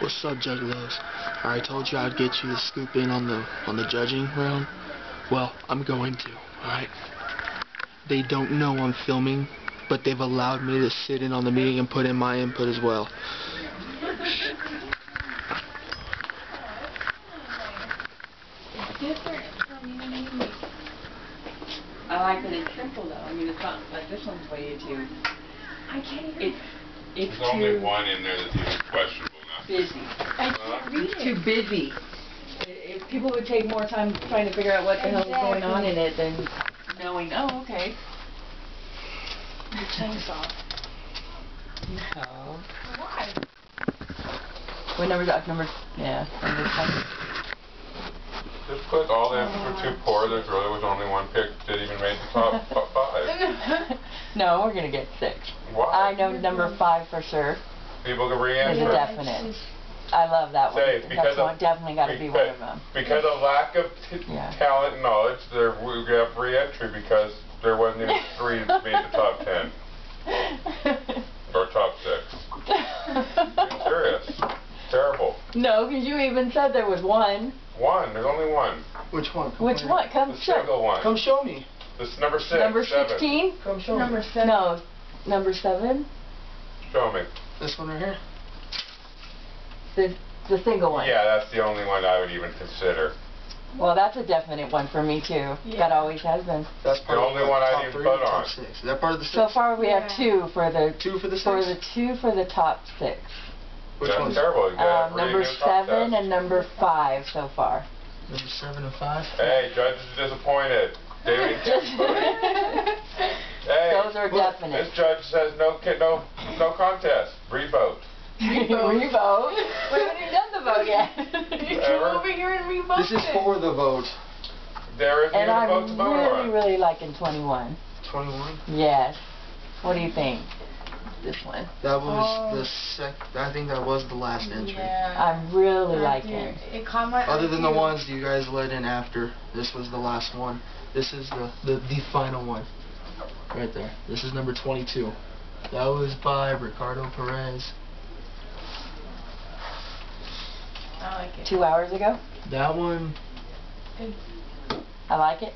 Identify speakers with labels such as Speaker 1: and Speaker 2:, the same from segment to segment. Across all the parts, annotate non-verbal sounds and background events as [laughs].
Speaker 1: What's up, Judge Juggalos? I told you I'd get you to scoop in on the on the judging round. Well, I'm going to. All right. They don't know I'm filming, but they've allowed me to sit in on the meeting and put in my input as well.
Speaker 2: It's different from me.
Speaker 3: I like that it's simple though. I mean, it's not like this one's way too.
Speaker 2: I can't.
Speaker 3: It's it's
Speaker 4: There's only one in there that's even questionable now.
Speaker 3: Busy.
Speaker 2: I can't read
Speaker 3: It's
Speaker 2: it.
Speaker 3: too busy. I- If people would take more time trying to figure out what the hell is going on in it than knowing, oh, okay.
Speaker 2: Your tongue's off.
Speaker 3: No.
Speaker 2: Why?
Speaker 3: What number? uh, Number? Yeah. Number seven.
Speaker 4: Just put all the answers were too poor, there really was only one pick that even made the top [laughs] top five. [laughs]
Speaker 3: no, we're gonna get six.
Speaker 4: Why?
Speaker 3: I know number five for sure.
Speaker 4: People can
Speaker 3: It's a
Speaker 4: re-answer.
Speaker 3: Definite. I love that one.
Speaker 4: Say, because
Speaker 3: That's
Speaker 4: of-
Speaker 3: one, definitely got to be one of them.
Speaker 4: Because of lack of t-
Speaker 3: Yeah.
Speaker 4: talent and knowledge, there we have re-entry because there wasn't even three that made the top ten [laughs] or top six. I'm serious. Terrible.
Speaker 3: no, because you even said there was one.
Speaker 4: One. There's only one.
Speaker 1: Which one?
Speaker 3: Which one? Come
Speaker 4: The
Speaker 3: show.
Speaker 4: single one.
Speaker 1: Come show me.
Speaker 4: This is number six.
Speaker 3: Number
Speaker 4: seven.
Speaker 3: 16?
Speaker 1: Come show
Speaker 2: Number
Speaker 1: me.
Speaker 2: seven.
Speaker 3: No, number seven.
Speaker 4: Show me.
Speaker 1: This one right here.
Speaker 3: The the single one.
Speaker 4: Yeah, that's the only one I would even consider.
Speaker 3: Well, that's a definite one for me too.
Speaker 2: Yeah.
Speaker 3: That always has been.
Speaker 1: That's
Speaker 4: The only
Speaker 1: of
Speaker 4: one I
Speaker 1: top
Speaker 4: didn't
Speaker 1: three
Speaker 4: put on.
Speaker 1: six. Is that part of the six?
Speaker 3: So far, we have two for the
Speaker 1: Two for the
Speaker 3: for the two for the top six.
Speaker 1: Which
Speaker 4: that's
Speaker 1: one's
Speaker 4: terrible. You
Speaker 3: Um, number seven and number five so far.
Speaker 1: number seven and five?
Speaker 4: Hey, judge is disappointed. David [laughs] [laughs] Hey,
Speaker 3: Those are
Speaker 4: look,
Speaker 3: definite.
Speaker 4: This judge says no, ki- no, no contest. Revote.
Speaker 3: Revote. we haven't even done the vote yet. [laughs]
Speaker 2: You
Speaker 4: Ever?
Speaker 2: come over here and revote
Speaker 1: This is for the vote.
Speaker 4: There isn't
Speaker 3: and
Speaker 4: even a
Speaker 3: I'm
Speaker 4: vote to vote
Speaker 3: really,
Speaker 4: on.
Speaker 3: really liking 21.
Speaker 1: 21.
Speaker 3: Yes. What do you think? This one.
Speaker 1: That was
Speaker 2: Oh.
Speaker 1: the sec. I think that was the last entry.
Speaker 2: Yeah.
Speaker 3: I'm really
Speaker 2: I
Speaker 3: liking.
Speaker 2: did. It caught my
Speaker 1: Other than the ones you guys let in after, this was the last one. This is the, the, the final one. Right there. This is number 22. That was by Ricardo Perez.
Speaker 2: I like it.
Speaker 3: Two hours ago.
Speaker 1: That one,
Speaker 3: I like it.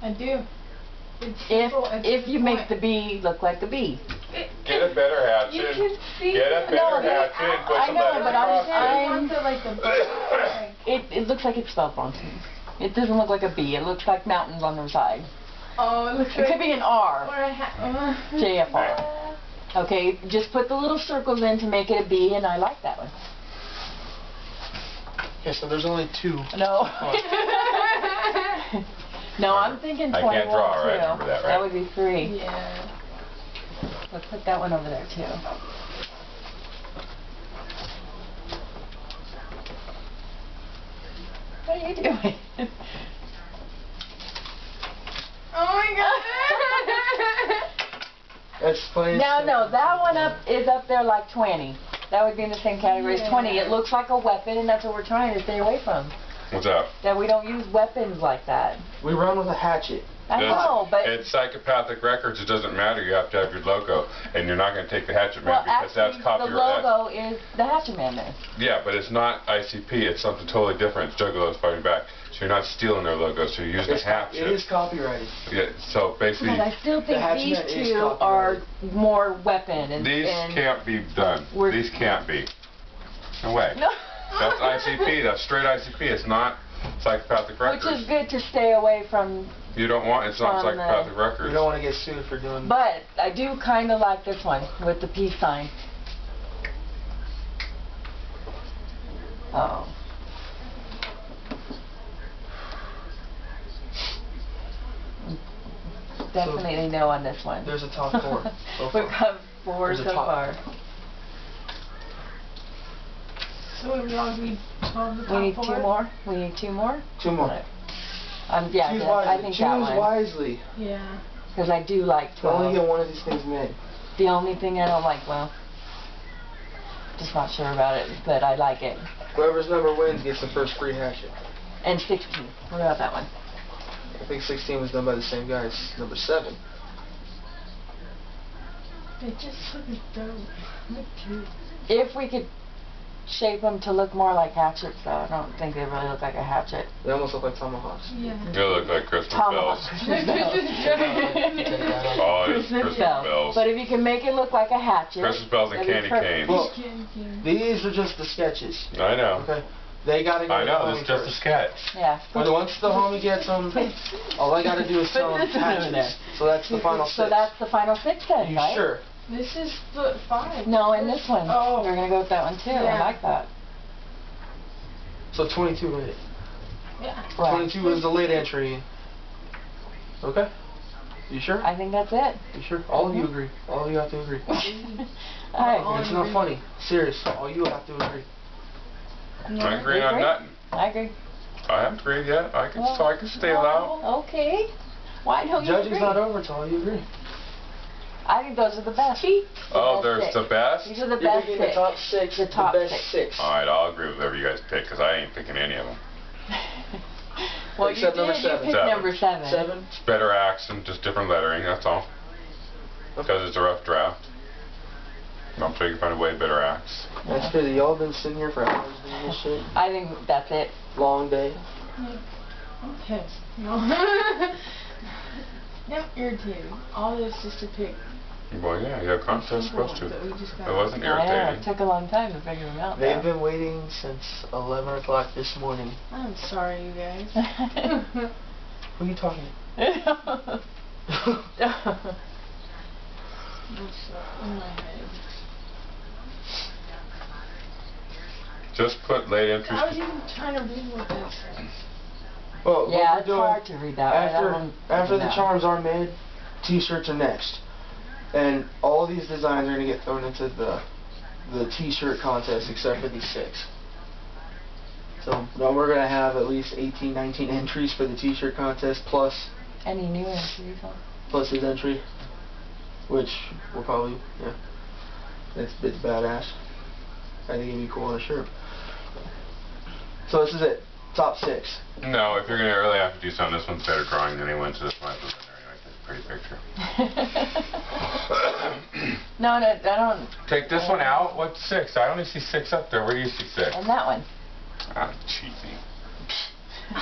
Speaker 2: I do. It's
Speaker 3: If
Speaker 2: it's
Speaker 3: if you
Speaker 2: the
Speaker 3: make the bee look like a bee.
Speaker 2: It-
Speaker 4: Get a better hatchet.
Speaker 2: You can see.
Speaker 4: Get a better
Speaker 3: No,
Speaker 4: hatchet and put
Speaker 3: I
Speaker 4: some
Speaker 3: know, but I'm-
Speaker 4: across it.
Speaker 3: I'm-
Speaker 2: I want the like the
Speaker 3: It it looks like it's spelled wrong. It doesn't look like a bee. It looks like mountains on the side.
Speaker 2: Oh it looks
Speaker 3: It
Speaker 2: like
Speaker 3: could be an
Speaker 2: or
Speaker 3: R.
Speaker 2: a ha- uh,
Speaker 3: JFR. Okay, just put the little circles in to make it a B, and I like that one.
Speaker 1: okay, so there's only two.
Speaker 3: No. [laughs] no, I'm thinking
Speaker 4: I
Speaker 3: 21
Speaker 4: can't draw, right?
Speaker 3: too.
Speaker 4: Remember that, right?
Speaker 3: That would be three.
Speaker 2: yeah.
Speaker 3: Let's put that one over there too. What are you doing? [laughs]
Speaker 2: Oh my god.
Speaker 1: Explain.
Speaker 3: no, no, that one up is up there like 20. That would be in the same category as 20. It looks like a weapon, and that's what we're trying to stay away from.
Speaker 4: What's up?
Speaker 3: That we don't use weapons like that.
Speaker 1: We run with a hatchet.
Speaker 3: I
Speaker 4: This-
Speaker 3: know, but
Speaker 4: It's psychopathic records. It doesn't matter. You have to have your logo, and you're not going to take the Hatchet Man
Speaker 3: well,
Speaker 4: because
Speaker 3: actually,
Speaker 4: that's copyright.
Speaker 3: the logo is the Hatchet Man there.
Speaker 4: Yeah, but it's not ICP. It's something totally different. It's Juggalos fighting back. So you're not stealing their logo. So you're using
Speaker 1: It's,
Speaker 4: a hatchet.
Speaker 1: it is copyrighted.
Speaker 4: Yeah. So basically,
Speaker 3: But I still think
Speaker 1: Hatchet
Speaker 3: these two are more weapon and,
Speaker 4: these
Speaker 3: and
Speaker 4: can't be done. These can't be. No way.
Speaker 3: No.
Speaker 4: That's ICP. That's straight ICP. It's not psychopathic records.
Speaker 3: Which is good to stay away from,
Speaker 4: You don't want. It's not
Speaker 3: from the-
Speaker 4: psychopathic
Speaker 1: We
Speaker 4: records.
Speaker 1: don't want to get sued for doing.
Speaker 3: but I do kind of like this one with the peace sign. Oh. Definitely no on this one.
Speaker 1: There's a top four [laughs] so
Speaker 3: We've got four
Speaker 1: There's
Speaker 3: so far.
Speaker 2: So we all need 12 the top
Speaker 3: We need
Speaker 2: four?
Speaker 3: two more. We need two more.
Speaker 1: Two more.
Speaker 3: Um, yeah,
Speaker 1: Choose wisely.
Speaker 3: I think
Speaker 1: Choose
Speaker 3: that one.
Speaker 1: wisely.
Speaker 2: Yeah.
Speaker 3: Because I do like
Speaker 1: You only get one of these things made.
Speaker 3: The only thing I don't like, well, just not sure about it, but I like it.
Speaker 1: Whoever's number wins gets the first free hatchet.
Speaker 3: And 16. What about that one?
Speaker 1: I think 16 was done by the same guy as number 7.
Speaker 2: They just look as dope. Look cute.
Speaker 3: If we could shape them to look more like hatchets, though. I don't think they really look like a hatchet.
Speaker 1: They almost look like tomahawks.
Speaker 2: Yeah.
Speaker 4: They look like Christmas
Speaker 3: Tomahawk.
Speaker 4: bells.
Speaker 3: Christmas bells.
Speaker 4: Oh,
Speaker 3: Christmas
Speaker 4: Christmas
Speaker 3: bells.
Speaker 4: bells.
Speaker 3: But if you can make it look like a hatchet.
Speaker 4: Christmas bells and candy canes.
Speaker 1: Well, These are just the sketches.
Speaker 4: I know.
Speaker 1: Okay. They gotta go
Speaker 4: I
Speaker 1: to
Speaker 4: know,
Speaker 1: the
Speaker 4: this is just a
Speaker 1: first.
Speaker 4: sketch.
Speaker 3: Yeah.
Speaker 1: And once the homie gets them, all I gotta do is sell them
Speaker 3: Put this one over.
Speaker 1: So that's the final
Speaker 3: So
Speaker 1: six.
Speaker 3: that's the final six then,
Speaker 1: you
Speaker 3: right?
Speaker 1: sure?
Speaker 2: This is the five.
Speaker 3: No, and this one.
Speaker 2: Oh.
Speaker 3: We're gonna go with that one too. I
Speaker 2: Yeah.
Speaker 3: like that.
Speaker 1: So 22 late.
Speaker 2: Yeah.
Speaker 3: Right.
Speaker 1: 22 is the late entry. Okay. You sure?
Speaker 3: I think that's it.
Speaker 1: You sure? All of you mm-hmm. agree. All of you have to agree. [laughs]
Speaker 3: Alright.
Speaker 1: It's not funny. Serious. All you have to agree.
Speaker 4: I agree on
Speaker 3: agree?
Speaker 4: nothing.
Speaker 3: I agree.
Speaker 4: I haven't agreed yet. I can,
Speaker 3: Well,
Speaker 4: so I can stay loud.
Speaker 3: Okay. Why don't you
Speaker 1: Judging's
Speaker 3: agree?
Speaker 1: not over until all you agree.
Speaker 3: I think those are the best. Oh, the
Speaker 4: Oh,
Speaker 3: best
Speaker 4: there's
Speaker 3: six.
Speaker 4: the best?
Speaker 3: These are the
Speaker 1: You're
Speaker 3: best
Speaker 1: picking the
Speaker 3: six.
Speaker 1: top six.
Speaker 3: The top
Speaker 1: best
Speaker 3: six.
Speaker 1: six.
Speaker 4: Alright, I'll agree with whatever you guys pick, because I ain't picking any of them. [laughs]
Speaker 3: well,
Speaker 1: Except
Speaker 3: you
Speaker 1: number
Speaker 3: did. You
Speaker 1: seven.
Speaker 3: picked
Speaker 4: Seven.
Speaker 3: number seven.
Speaker 1: Seven.
Speaker 4: It's better accent, just different lettering, that's all. Because it's a rough draft. I'm sure you can find a way better axe.
Speaker 1: That's crazy. Y'all been sitting here for hours doing this shit.
Speaker 3: I think that's it.
Speaker 1: Long day.
Speaker 2: I'm pissed. No. I'm irritated. All this just to pick.
Speaker 4: Well, yeah, you have contest supposed to.
Speaker 2: That we just got.
Speaker 4: It wasn't
Speaker 3: I know. It took a long time to figure them out.
Speaker 1: They've
Speaker 3: though.
Speaker 1: been waiting since 11 o'clock this morning.
Speaker 2: I'm sorry, you guys. [laughs]
Speaker 1: Who are you talking to? [laughs] [laughs]
Speaker 2: I'm so in my head.
Speaker 4: Just put late
Speaker 2: I was even trying to read what that says.
Speaker 1: well, what
Speaker 3: yeah,
Speaker 1: we're
Speaker 3: it's
Speaker 1: doing
Speaker 3: hard to read that.
Speaker 1: after
Speaker 3: one-
Speaker 1: after the
Speaker 3: no.
Speaker 1: charms are made, t-shirts are next, and all these designs are gonna get thrown into the the t-shirt contest except for these six. So now we're gonna have at least 18, 19 entries for the t-shirt contest plus
Speaker 3: Any new entries? huh?
Speaker 1: plus his entry, which will probably yeah, it's it's badass. I think it'd be cool on a shirt. So this is it, top six.
Speaker 4: No, if you're gonna really have to do something, this one's better drawing than anyone, so this one has a pretty picture.
Speaker 3: no, no, I don't.
Speaker 4: Take this one out. What's six? I only see six up there. Where do you see six?
Speaker 3: And that one.
Speaker 4: Ah, cheating. [laughs]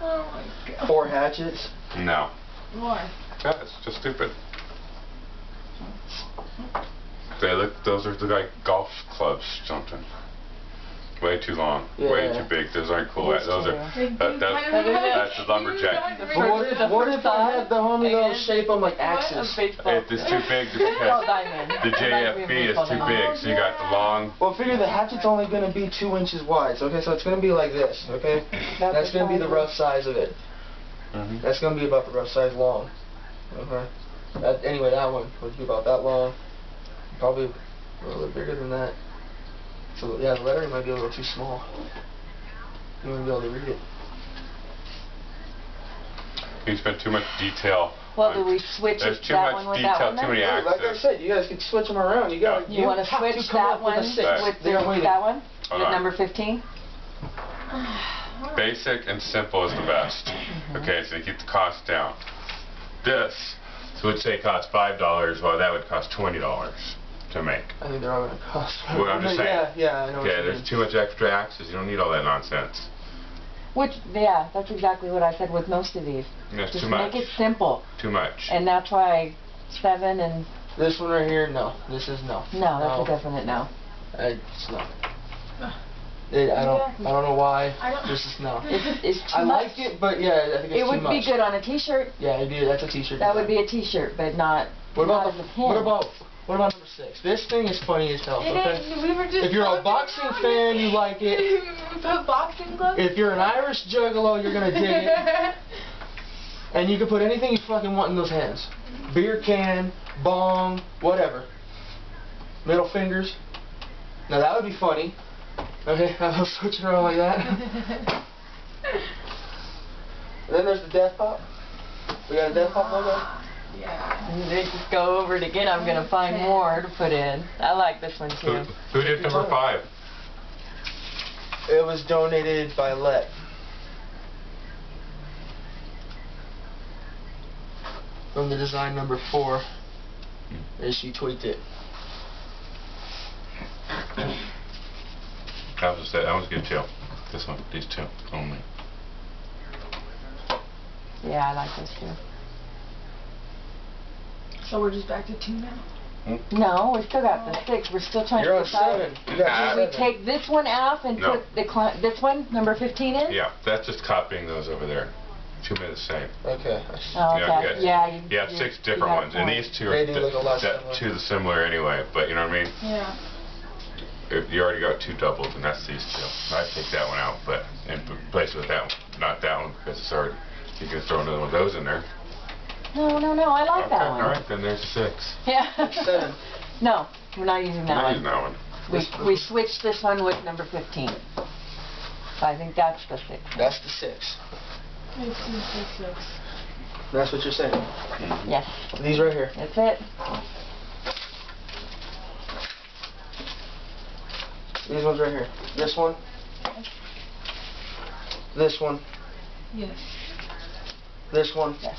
Speaker 2: oh my god.
Speaker 1: Four hatchets.
Speaker 4: No.
Speaker 2: Why?
Speaker 4: That's just stupid. They look. Those are like golf clubs, something. Way too long. Way too big. Those aren't cool.
Speaker 3: That's
Speaker 4: Those
Speaker 3: true.
Speaker 4: are.
Speaker 2: They
Speaker 4: That, that's,
Speaker 2: kind of
Speaker 4: that's the lumberjack.
Speaker 1: But what if, what if I
Speaker 3: side,
Speaker 1: had the homie though shape them like
Speaker 3: What? A
Speaker 1: axes?
Speaker 3: baseball.
Speaker 4: It's too big to
Speaker 3: Baseball
Speaker 4: catch. The
Speaker 3: Reminds me of
Speaker 4: JFB is too big, so you got the long.
Speaker 1: Well, figure the hatchet's only gonna be two inches wide. So, okay, so it's gonna be like this. Okay, that's gonna be the rough size of it.
Speaker 4: Mhm.
Speaker 1: That's gonna be about the rough size long. Okay. That, anyway, that one would be about that long. Probably a little bit bigger than that. So yeah, the lettering might be a little too small. You wouldn't be able to read it.
Speaker 4: You spent too much detail.
Speaker 3: Well, do we switch
Speaker 4: There's
Speaker 3: it,
Speaker 4: too
Speaker 3: that
Speaker 4: much
Speaker 3: one with
Speaker 4: detail,
Speaker 3: that one
Speaker 4: too many
Speaker 1: Yeah, like I said, you guys can switch them around. You got.
Speaker 3: You want to
Speaker 1: have
Speaker 3: switch
Speaker 1: come
Speaker 3: that
Speaker 1: up with a
Speaker 3: one
Speaker 1: six.
Speaker 3: with
Speaker 1: They're
Speaker 3: the, that one?
Speaker 4: Hold
Speaker 3: With
Speaker 4: on.
Speaker 3: number 15? [sighs]
Speaker 4: Basic and simple is the best. Okay, so you keep the cost down. This, so would say cost five dollars, well that would cost twenty dollars to make.
Speaker 1: I think they're all gonna cost.
Speaker 4: Well, I'm just [laughs] saying.
Speaker 1: yeah, yeah, I know. what
Speaker 4: Okay,
Speaker 1: you
Speaker 4: there's
Speaker 1: mean.
Speaker 4: too much extra axes. You don't need all that nonsense.
Speaker 3: Which, yeah, that's exactly what I said with most of these.
Speaker 4: That's
Speaker 3: Just
Speaker 4: too much.
Speaker 3: make it simple.
Speaker 4: Too much.
Speaker 3: And that's why seven and,
Speaker 1: This one right here, no. This is no.
Speaker 3: no, that's
Speaker 1: No.
Speaker 3: a definite no.
Speaker 1: I, it's no. It, I don't. I don't know why.
Speaker 2: I don't-
Speaker 1: This is no. [laughs]
Speaker 3: It's, it's too
Speaker 1: I
Speaker 3: much.
Speaker 1: like it, but yeah, I think it's
Speaker 3: It
Speaker 1: too
Speaker 3: would be good on a t-shirt.
Speaker 1: Yeah, I do. That's a t-shirt.
Speaker 3: That would be a t-shirt, but not,
Speaker 1: What
Speaker 3: not
Speaker 1: about
Speaker 3: as a
Speaker 1: the?
Speaker 3: pin.
Speaker 1: What about? What about number six? This thing is funny as hell.
Speaker 2: It
Speaker 1: Okay.
Speaker 2: is. We were just.
Speaker 1: If you're a boxing fan, you like it. [laughs]
Speaker 2: the boxing glove.
Speaker 1: If you're an Irish juggalo, you're gonna dig it. [laughs] And you can put anything you fucking want in those hands. Beer can, bong, whatever. Middle fingers. Now that would be funny. Okay, [laughs] I'll switch it around like that. Then there's the Death Pop. We got a Death Pop logo.
Speaker 2: yeah.
Speaker 3: And [laughs] they just go over it again. I'm going to find more to put in. I like this one too.
Speaker 4: who did number five?
Speaker 1: It was donated by Let. From the design number four. And she tweaked it.
Speaker 4: That was, that was good too. This one, these two only.
Speaker 3: Yeah, I like this too.
Speaker 2: So we're just back to two now? Hmm?
Speaker 3: No, we still got the six. We're still trying
Speaker 1: You're
Speaker 3: to
Speaker 1: on
Speaker 3: decide.
Speaker 1: seven. You got
Speaker 3: Do we take this one off and
Speaker 4: No.
Speaker 3: put the this one, number 15 in?
Speaker 4: Yeah, that's just copying those over there. Two made the same.
Speaker 1: Okay. I see.
Speaker 3: Oh,
Speaker 4: Yeah,
Speaker 3: okay.
Speaker 4: you got-
Speaker 3: Yeah, you,
Speaker 4: You have
Speaker 3: you-
Speaker 4: six different ones, and these two are
Speaker 1: They do look a lot
Speaker 4: that,
Speaker 1: similar.
Speaker 4: two are similar anyway. But you know what I mean?
Speaker 2: Yeah.
Speaker 4: If you already got two doubles, and that's these two. I take that one out, but and replace it with that one, not that one because it's already. You can throw another one of those in there.
Speaker 3: No, no, no, I like
Speaker 4: okay,
Speaker 3: that one.
Speaker 4: all right, then there's six.
Speaker 3: Yeah.
Speaker 1: Seven. [laughs]
Speaker 3: no, we're not using
Speaker 4: I'm
Speaker 3: that
Speaker 4: not
Speaker 3: one.
Speaker 4: using that one.
Speaker 3: We, we switched this one with number 15. So I think that's the six.
Speaker 1: That's the six.
Speaker 2: It's the six.
Speaker 1: That's what you're saying.
Speaker 3: Yes,
Speaker 1: These right here.
Speaker 3: that's it.
Speaker 1: These ones right here. This one. This one.
Speaker 2: Yes.
Speaker 1: This one.
Speaker 3: Yes.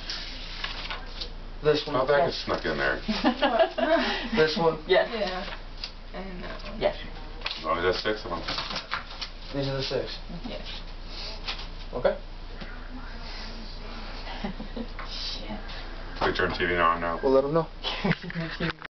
Speaker 1: This one.
Speaker 4: Oh, that gets snuck in there. [laughs]
Speaker 1: This one.
Speaker 3: Yes.
Speaker 2: Yeah. And that one.
Speaker 3: Yes.
Speaker 4: As long as that's six of them.
Speaker 1: These are the six.
Speaker 2: Yes.
Speaker 1: Okay.
Speaker 2: Shit.
Speaker 4: We turn TV on now.
Speaker 1: We'll let them know. [laughs]